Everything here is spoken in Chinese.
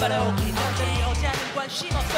but i hope he hope he hope he hasn't been the one she's home